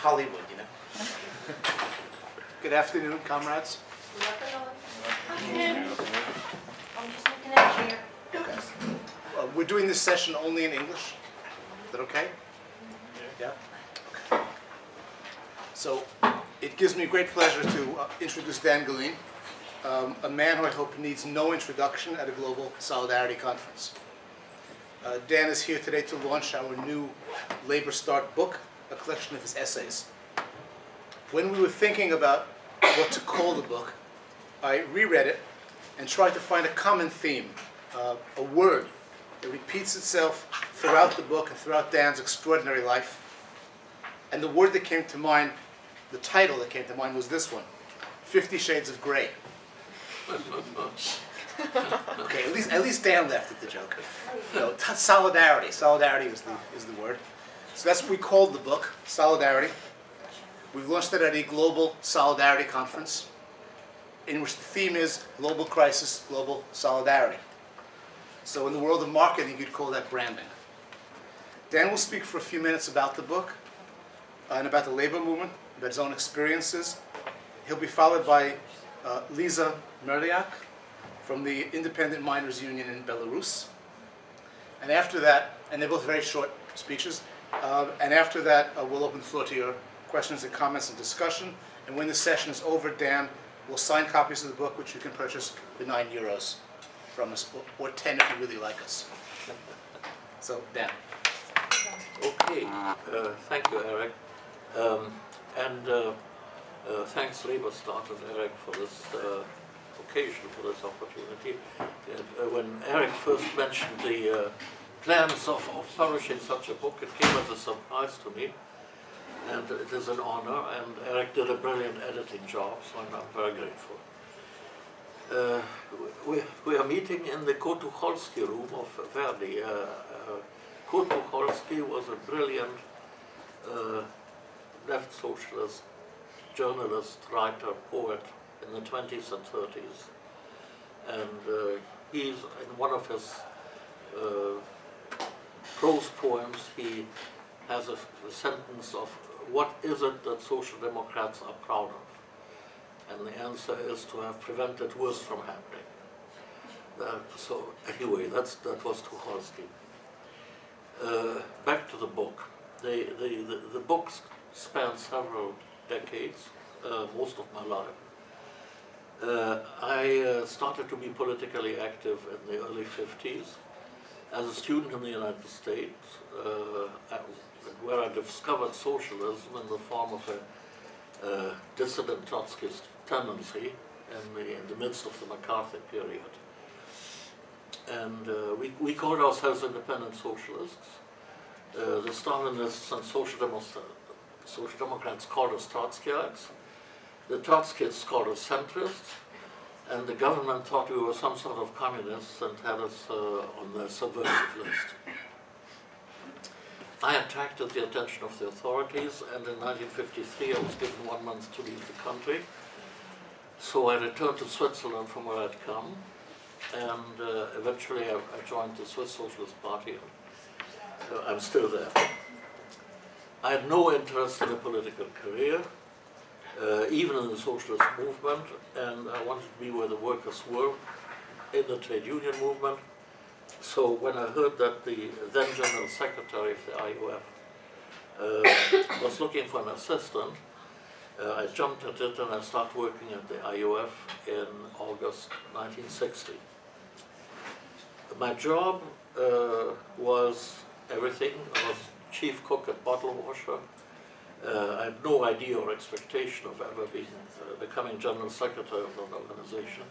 Hollywood, you know. Good afternoon, comrades. Uh, We're doing this session only in English. Is that okay? Yeah? Okay. So it gives me great pleasure to uh, introduce Dan Gallin, um, a man who I hope needs no introduction at a global solidarity conference. Uh, Dan is here today to launch our new LabourStart book, a collection of his essays. When we were thinking about what to call the book, I reread it and tried to find a common theme, uh, a word that repeats itself throughout the book and throughout Dan's extraordinary life. And the word that came to mind, the title that came to mind was this one, Fifty Shades of Grey. okay, at least, at least Dan laughed at the joke. No, solidarity, solidarity is the, is the word. So that's what we called the book, Solidarity. We've launched it at a global solidarity conference in which the theme is global crisis, global solidarity. So in the world of marketing, you'd call that branding. Dan will speak for a few minutes about the book uh, and about the labor movement, about his own experiences. He'll be followed by uh, Lisa Merliak from the Independent Miners Union in Belarus. And after that, and they're both very short speeches, uh, and after that, uh, we'll open the floor to your questions and comments and discussion. And when the session is over, Dan will sign copies of the book, which you can purchase for nine euros from us, or- or 10 if you really like us. So, Dan. Okay, uh, thank you, Eric. Um, and uh, uh, thanks, LabourStart and Eric, for this uh, occasion, for this opportunity. When Eric first mentioned the plans of, of publishing such a book, it came as a surprise to me. And it is an honor, and Eric did a brilliant editing job, so I'm, very grateful. Uh, we, we are meeting in the Kurt Tucholsky room of Verdi. Uh, uh, Kurt Tucholsky was a brilliant uh, left socialist journalist, writer, poet in the 20s and 30s. And uh, he's in one of his uh, prose poems, he has a, a sentence of what is it that social democrats are proud of? And the answer is to have prevented worse from happening. So anyway, that's, that was Tucholsky. Uh, back to the book. The, the, the, the book spans several decades, uh, most of my life. Uh, I uh, started to be politically active in the early 50s as a student in the United States, uh, where I discovered socialism in the form of a uh, dissident Trotskyist tendency in the, in the midst of the McCarthy period. And uh, we, we called ourselves independent socialists. Uh, the Stalinists and Social, Social Democrats called us Trotskyites. The Trotskyists called us centrists. And the government thought we were some sort of communists and had us uh, on the subversive list. I attracted the attention of the authorities, and in 1953 I was given one month to leave the country. So I returned to Switzerland from where I'd come, and uh, eventually I, I, joined the Swiss Socialist Party. Uh, I'm still there. I had no interest in a political career, uh, even in the socialist movement, and I wanted to be where the workers were in the trade union movement. So when I heard that the then General Secretary of the IUF uh, was looking for an assistant, uh, I jumped at it and I started working at the IUF in August 1960. My job uh, was everything. I was chief cook at Bottle Washer. Uh, I had no idea or expectation of ever being, uh, becoming general secretary of an organization.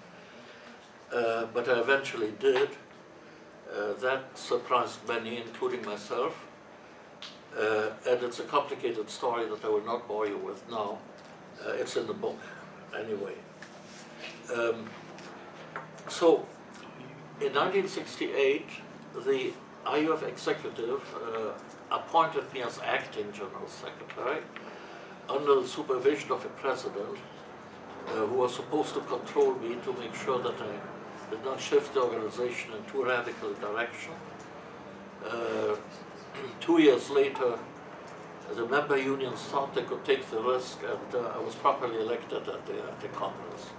Uh, but I eventually did. Uh, that surprised many, including myself. Uh, and it's a complicated story that I will not bore you with now. Uh, it's in the book, anyway. Um, so, in 1968, the IUF executive uh, appointed me as acting general secretary under the supervision of a president uh, who was supposed to control me to make sure that I did not shift the organization in too radical direction. Uh, two years later, the member unions thought they could take the risk, and uh, I was properly elected at the, at the Congress.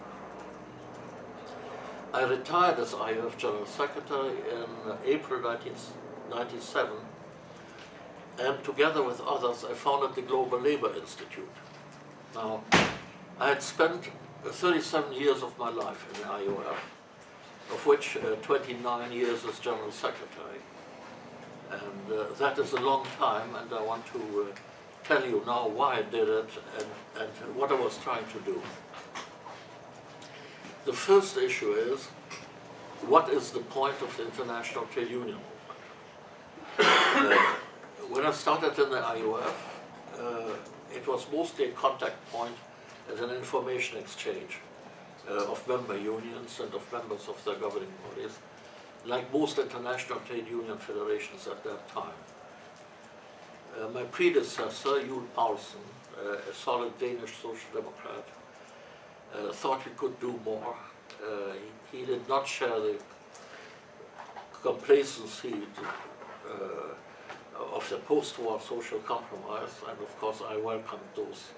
I retired as IUF General Secretary in April 1997, and together with others, I founded the Global Labor Institute. Now, I had spent 37 years of my life in the IUF, of which uh, 29 years as General Secretary. And uh, that is a long time, and I want to uh, tell you now why I did it and, and what I was trying to do. The first issue is, what is the point of the international trade union movement? When I started in the IUF, uh, it was mostly a contact point and an information exchange uh, of member unions and of members of their governing bodies like most international trade union federations at that time. Uh, my predecessor, Juul Poulsen, uh, a solid Danish social democrat, uh, thought we could do more. Uh, he, he, did not share the complacency to, uh, of the post-war social compromise, and of course I welcomed those,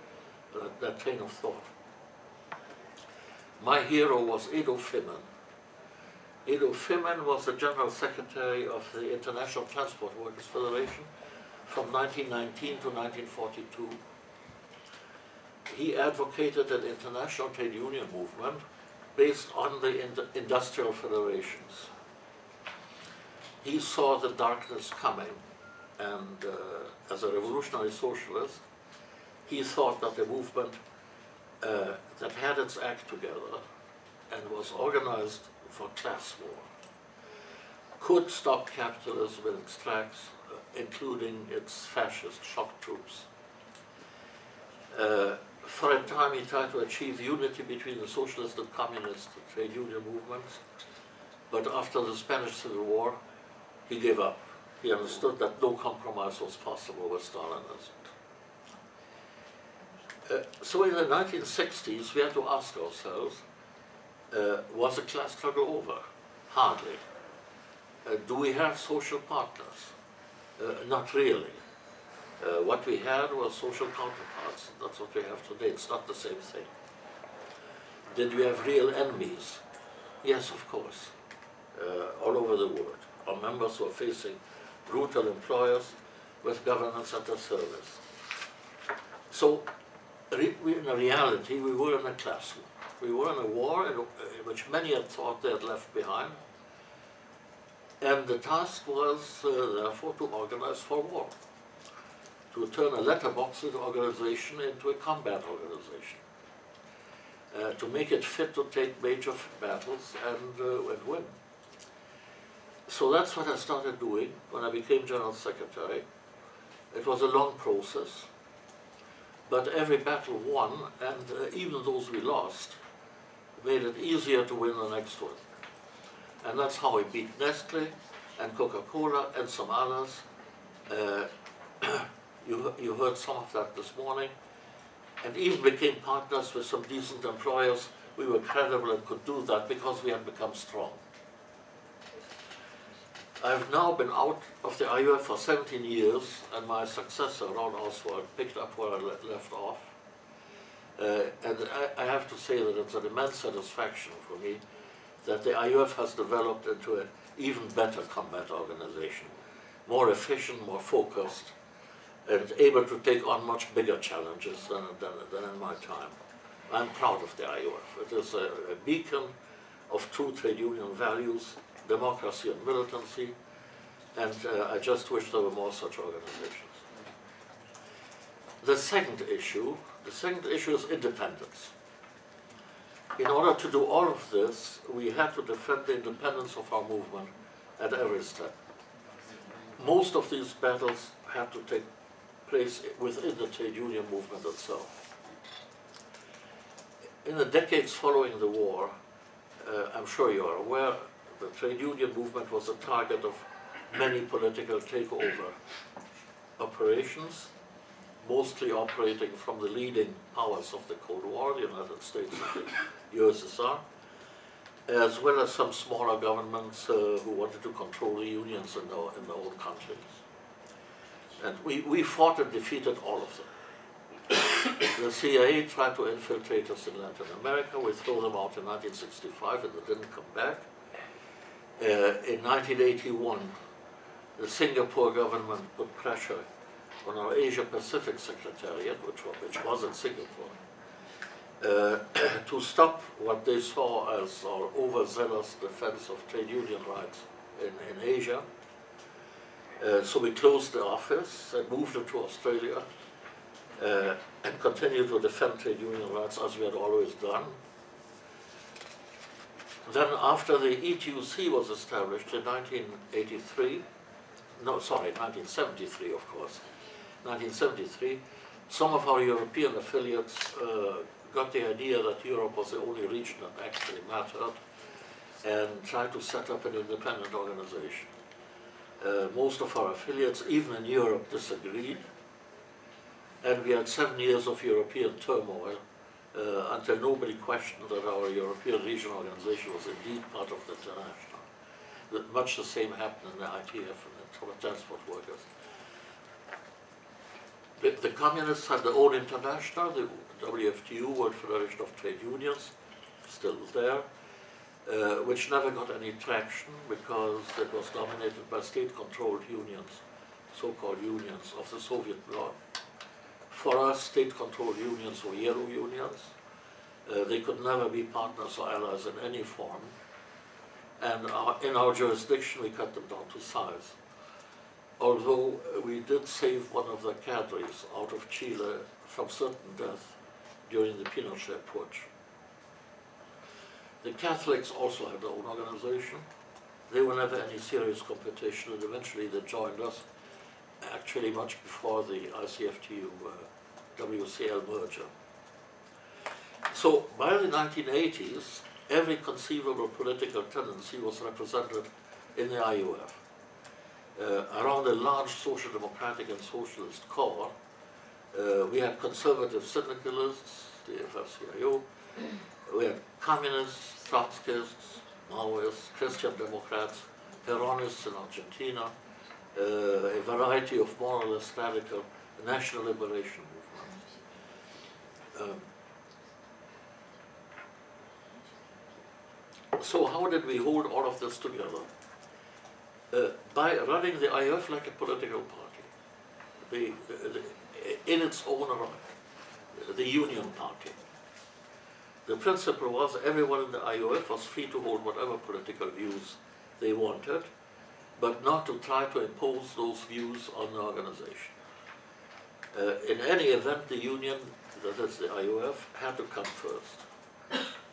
uh, that train of thought. My hero was Edo Fimmen, Edo Fimmen was the General Secretary of the International Transport Workers Federation from 1919 to 1942. He advocated an international trade union movement based on the industrial federations. He saw the darkness coming, and uh, as a revolutionary socialist, he thought that a movement uh, that had its act together and was organized for class war could stop capitalism in its tracks, uh, including its fascist shock troops. For a time he tried to achieve unity between the socialist and communist trade union movements, but after the Spanish Civil War, he gave up. He understood that no compromise was possible with Stalinism. Uh, so in the 1960s, we had to ask ourselves, uh, was the class struggle over? Hardly. Uh, do we have social partners? Uh, not really. Uh, what we had was social counterparts. That's what we have today. It's not the same thing. Did we have real enemies? Yes, of course. Uh, all over the world. Our members were facing brutal employers with governance at their service. So, re in a reality, we were in a class. We were in a war in, in which many had thought they had left behind. And the task was, uh, therefore, to organize for war, to turn a letterbox organization into a combat organization, uh, to make it fit to take major battles and, uh, and win. So that's what I started doing when I became General Secretary. It was a long process, but every battle won, and uh, even those we lost, made it easier to win the next one. And that's how we beat Nestle and Coca-Cola and some others. Uh, you, you heard some of that this morning. And even became partners with some decent employers. We were credible and could do that because we had become strong. I've now been out of the IUF for 17 years, and my successor, Ron Oswald, picked up where I left off. Uh, and I, I, have to say that it's an immense satisfaction for me that the IUF has developed into an even better combat organization, more efficient, more focused, and able to take on much bigger challenges than, than, than in my time. I'm proud of the IUF. It is a, a beacon of true trade union values, democracy and militancy, and uh, I just wish there were more such organizations. The second issue the second issue is independence. In order to do all of this, we had to defend the independence of our movement at every step. Most of these battles had to take place within the trade union movement itself. In the decades following the war, uh, I'm sure you are aware, the trade union movement was a target of many political takeover operations mostly operating from the leading powers of the Cold War, the United States and the USSR, as well as some smaller governments uh, who wanted to control the unions in their, in their own countries. And we, we fought and defeated all of them. the CIA tried to infiltrate us in Latin America. We threw them out in 1965 and they didn't come back. Uh, in 1981, the Singapore government put pressure on our Asia Pacific Secretariat, which was, which was in Singapore, uh, to stop what they saw as our overzealous defense of trade union rights in, in Asia. Uh, so we closed the office and moved it to Australia uh, and continued to defend trade union rights as we had always done. Then after the ETUC was established in 1983, no, sorry, 1973, of course, 1973, some of our European affiliates uh, got the idea that Europe was the only region that actually mattered and tried to set up an independent organization. Uh, most of our affiliates, even in Europe, disagreed. And we had seven years of European turmoil uh, until nobody questioned that our European regional organization was indeed part of the international. That much the same happened in the ITF and the transport workers. The, the communists had their own international, the WFTU, World Federation of Trade Unions, still there, uh, which never got any traction because it was dominated by state-controlled unions, so-called unions of the Soviet bloc. For us, state-controlled unions were yellow unions. Uh, they could never be partners or allies in any form. And our, in our jurisdiction, we cut them down to size although we did save one of the cadres out of Chile from certain death during the Pinochet putsch. The Catholics also had their own organization. They were never any serious competition, and eventually they joined us, actually much before the ICFTU uh, WCL merger. So by the 1980s, every conceivable political tendency was represented in the IUF uh, around a large social democratic and socialist core, uh, we had conservative syndicalists, the FRCIO, we had communists, Trotskyists, Maoists, Christian Democrats, Peronists in Argentina, uh, a variety of more or less radical national liberation movements. Um, so how did we hold all of this together? uh, by running the IUF like a political party, the, the, in its own right, the Union Party. The principle was everyone in the IUF was free to hold whatever political views they wanted, but not to try to impose those views on the organization. Uh, in any event, the union, that is the IUF, had to come first.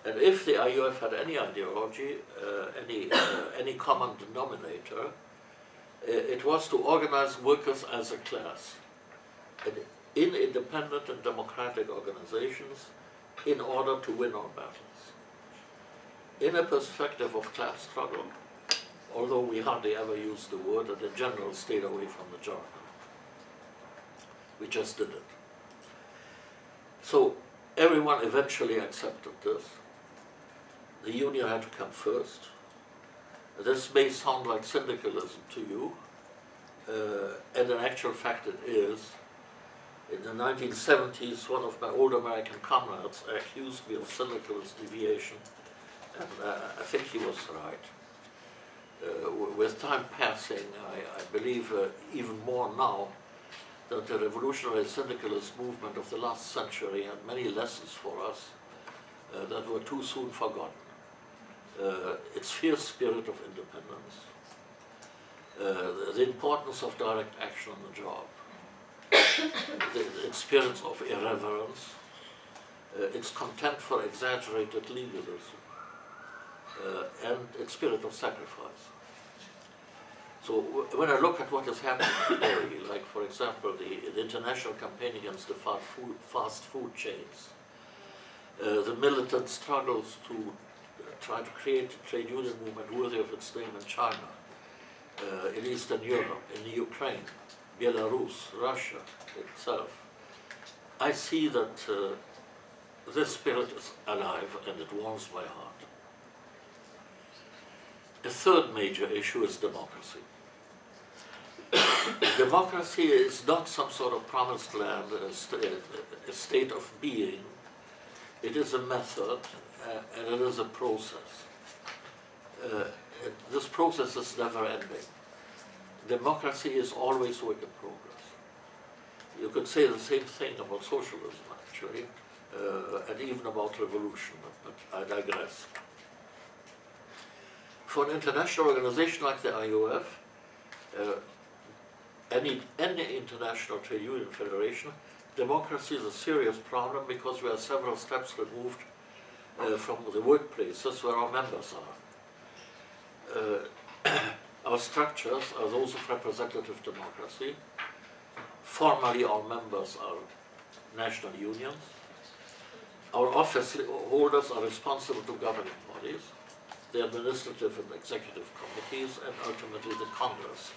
And if the IUF had any ideology, uh, any, uh, any common denominator, uh, it was to organize workers as a class and in independent and democratic organizations in order to win our battles. In a perspective of class struggle, although we hardly ever used the word and in general stayed away from the jargon. We just did it. So everyone eventually accepted this the union had to come first. This may sound like syndicalism to you, uh, and in actual fact it is. In the 1970s, one of my old American comrades accused me of syndicalist deviation, and uh, I think he was right. Uh, with time passing, I, I believe uh, even more now that the revolutionary syndicalist movement of the last century had many lessons for us uh, that were too soon forgotten uh, its fierce spirit of independence, uh, the importance of direct action on the job, the, experience of irreverence, uh, its contempt for exaggerated legalism, uh, and its spirit of sacrifice. So when I look at what has happened today, like for example the, the international campaign against the fast food, fast food chains, uh, the militant struggles to try to create a trade union movement worthy of its name in China, uh, in Eastern Europe, in the Ukraine, Belarus, Russia itself. I see that uh, this spirit is alive and it warms my heart. A third major issue is democracy. democracy is not some sort of promised land, a, st a state of being. It is a method, uh, and it is a process. Uh, it, this process is never ending. Democracy is always a work in progress. You could say the same thing about socialism, actually, uh, and even about revolution, but I digress. For an international organization like the IUF, uh, any, any international trade union federation, democracy is a serious problem because we are several steps removed uh, from the workplaces where our members are. Uh, our structures are those of representative democracy. Formally, our members are national unions. Our office holders are responsible to governing bodies, the administrative and executive committees, and ultimately the Congress.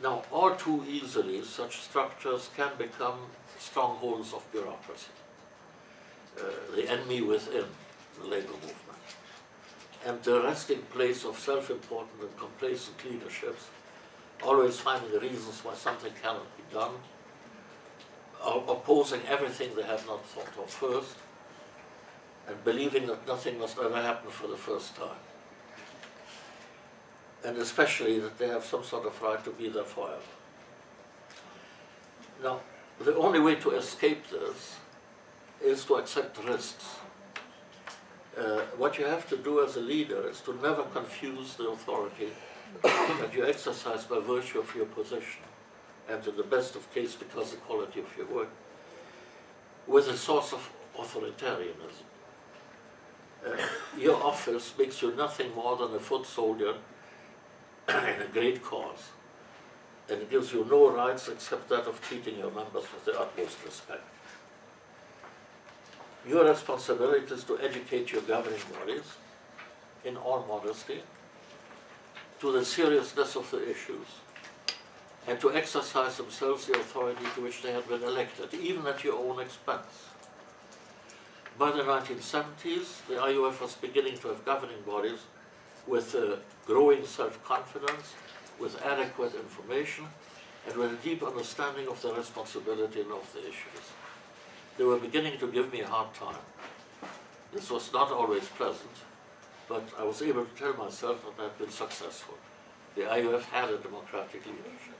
Now, all too easily, such structures can become strongholds of bureaucracy, uh, the enemy within the labor movement, and the resting place of self-important and complacent leaderships, always finding reasons why something cannot be done, opposing everything they have not thought of first, and believing that nothing must ever happen for the first time and especially that they have some sort of right to be there forever. Now, the only way to escape this is to accept risks. Uh, what you have to do as a leader is to never confuse the authority that you exercise by virtue of your position, and in the best of cases because of the quality of your work, with a source of authoritarianism. Uh, your office makes you nothing more than a foot soldier in a great cause, and it gives you no rights except that of treating your members with the utmost respect. Your responsibility is to educate your governing bodies, in all modesty, to the seriousness of the issues, and to exercise themselves the authority to which they have been elected, even at your own expense. By the 1970s, the IUF was beginning to have governing bodies with uh, growing self-confidence, with adequate information, and with a deep understanding of the responsibility and of the issues. They were beginning to give me a hard time. This was not always pleasant, but I was able to tell myself that I had been successful. The IUF had a democratic leadership.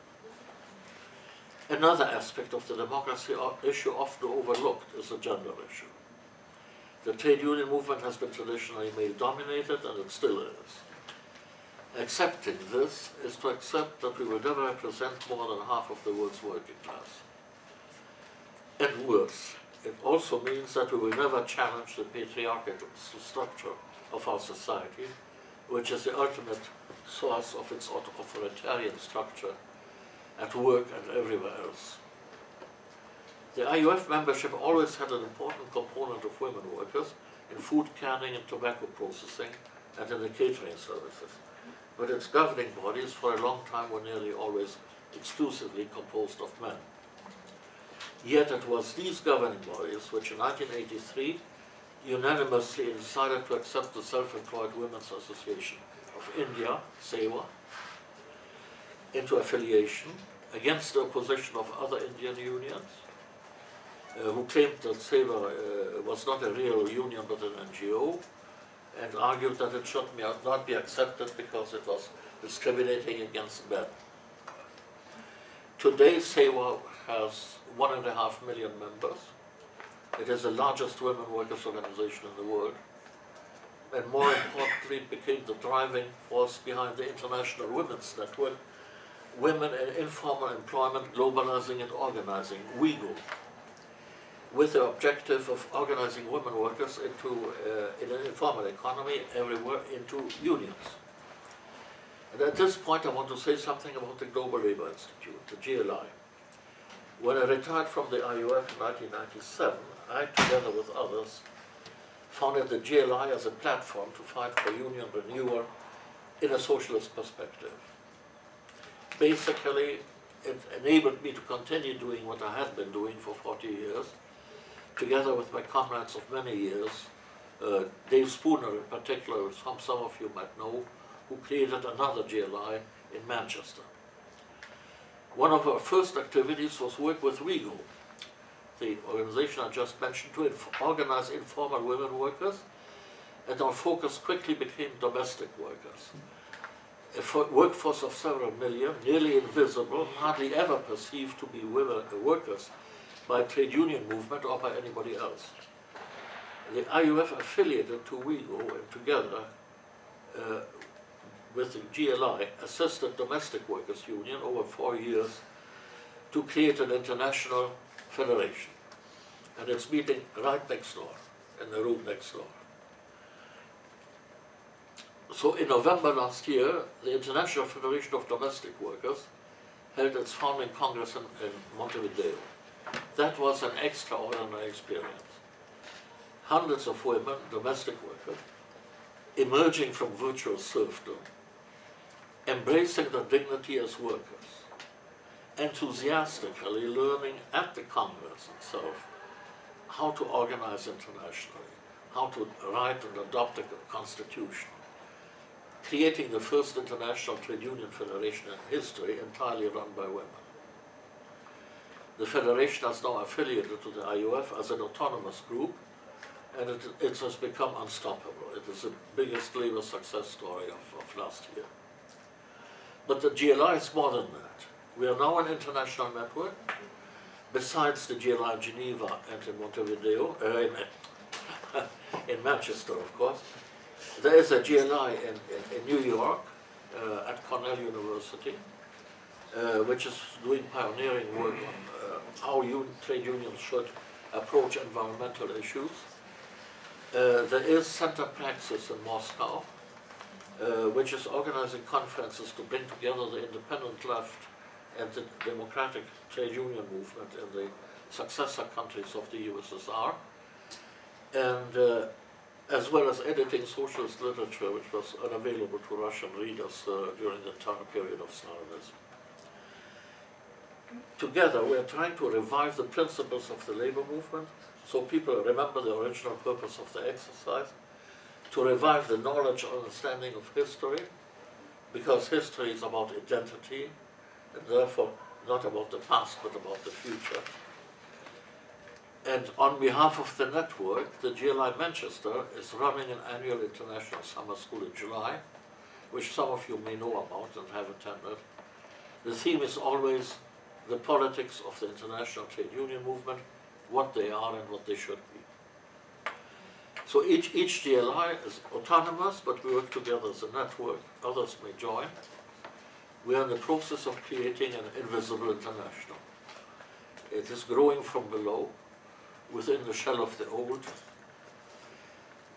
Another aspect of the democracy issue often overlooked is the gender issue. The trade union movement has been traditionally male-dominated, and it still is. Accepting this is to accept that we will never represent more than half of the world's working class. And worse, it also means that we will never challenge the patriarchal structure of our society, which is the ultimate source of its authoritarian structure at work and everywhere else. The IUF membership always had an important component of women workers in food canning and tobacco processing and in the catering services. But its governing bodies for a long time were nearly always exclusively composed of men. Yet it was these governing bodies which in 1983 unanimously decided to accept the Self-Employed Women's Association of India, SEWA, into affiliation against the opposition of other Indian unions uh, who claimed that SEWA uh, was not a real union but an NGO, and argued that it should not be accepted because it was discriminating against men. Today, SEWA has one and a half million members. It is the largest women workers organization in the world. And more importantly, it became the driving force behind the International Women's Network, Women in Informal Employment Globalizing and Organizing, WIEGO with the objective of organizing women workers into, uh, in an informal economy everywhere, into unions. And at this point I want to say something about the Global Labour Institute, the GLI. When I retired from the IUF in 1997, I, together with others, founded the GLI as a platform to fight for union renewal in a socialist perspective. Basically, it enabled me to continue doing what I had been doing for 40 years, together with my comrades of many years, uh, Dave Spooner in particular, some, some of you might know, who created another GLI in Manchester. One of our first activities was work with WIEGO, the organization I just mentioned, to inf organize informal women workers, and our focus quickly became domestic workers. A workforce of several million, nearly invisible, hardly ever perceived to be women, uh, workers by trade union movement or by anybody else. The IUF affiliated to WIEGO and together uh, with the GLI assisted domestic workers union over four years to create an international federation. And it's meeting right next door, in the room next door. So in November last year, the International Federation of Domestic Workers held its founding congress in, in Montevideo. That was an extraordinary experience. Hundreds of women, domestic workers, emerging from virtual serfdom, embracing their dignity as workers, enthusiastically learning at the Congress itself how to organize internationally, how to write and adopt a constitution, creating the first international trade union federation in history entirely run by women. The federation is now affiliated to the IUF as an autonomous group, and it, it has become unstoppable. It is the biggest labor success story of, of last year. But the GLI is more than that. We are now an international network. Besides the GLI in Geneva and in Montevideo, uh, in, in, Manchester, of course, there is a GLI in, in, in New York uh, at Cornell University, uh, which is doing pioneering work on uh, how un trade unions should approach environmental issues. Uh, there is Center Praxis in Moscow, uh, which is organizing conferences to bring together the independent left and the democratic trade union movement in the successor countries of the USSR, and uh, as well as editing socialist literature, which was unavailable to Russian readers uh, during the entire period of Stalinism. Together, we are trying to revive the principles of the labor movement, so people remember the original purpose of the exercise, to revive the knowledge and understanding of history, because history is about identity, and therefore not about the past, but about the future. And on behalf of the network, the GLI Manchester is running an annual international summer school in July, which some of you may know about and have attended. The theme is always the politics of the international trade union movement, what they are and what they should be. So each, each GLI is autonomous, but we work together as a network. Others may join. We are in the process of creating an invisible international. It is growing from below, within the shell of the old.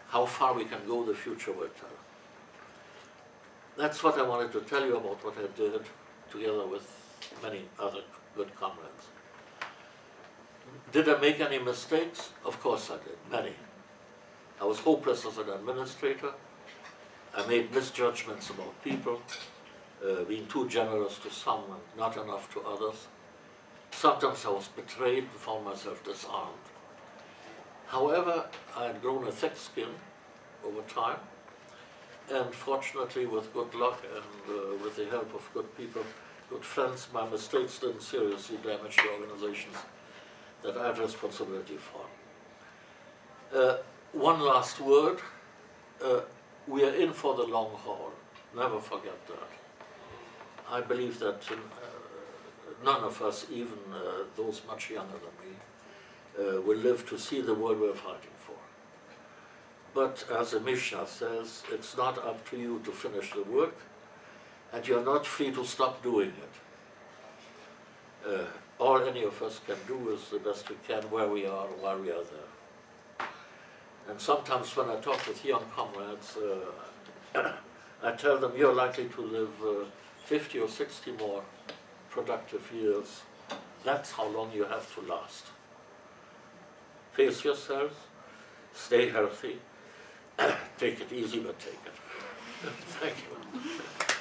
How far we can go, the future will tell. That's what I wanted to tell you about what I did, together with many other good comrades. Did I make any mistakes? Of course I did, many. I was hopeless as an administrator. I made misjudgments about people, uh, being too generous to some and not enough to others. Sometimes I was betrayed and found myself disarmed. However, I had grown a thick skin over time, and fortunately, with good luck and uh, with the help of good people, good friends, my mistakes didn't seriously damage the organizations that I had responsibility for. Uh, one last word. Uh, we are in for the long haul. Never forget that. I believe that uh, none of us, even uh, those much younger than me, uh, will live to see the world we're fighting for. But as the Mishnah says, it's not up to you to finish the work, and you're not free to stop doing it. Uh, all any of us can do is the best we can where we are while we are there. And sometimes when I talk with young comrades, uh, I tell them you're likely to live uh, 50 or 60 more productive years. That's how long you have to last. Face yourselves, stay healthy, take it easy, but take it. Thank you.